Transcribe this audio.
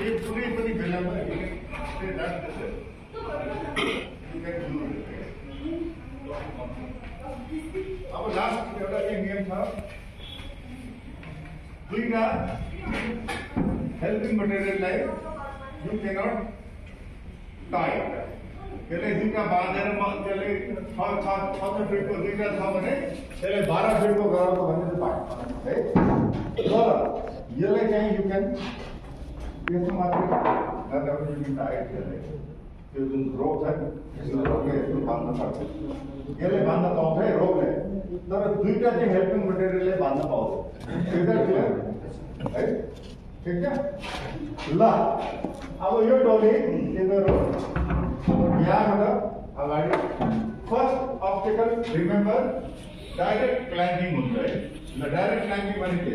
you can do it. अब last एउटा के नियम छ दुईटा हेल्पिङ मटेरियललाई यु क्यानट टाई त्यसलाई दुईटा बाँधेर म त्यसले छ छ छ फिटको दुईटा छ भने त्यसलाई बाह्र फिटको गराउनु भने चाहिँ पाइन्छ है तर यसलाई चाहिँ यु क्यान यु त्यो जुन रोग छ नि यो रोगले यसो बाँध्न बाँध्न पाउँछ है। रोगले तर दुईटा चाहिँ हेल्पिङ मटेरियलले बाँध्न पाउँछ दुईटा क्लियर है ठिक छ ल अब यो तिमीहरू यहाँबाट अगाडि first obstacle remember direct climbing हुन्छ है ल डाइरेक्ट क्लाइम्बिङ भने के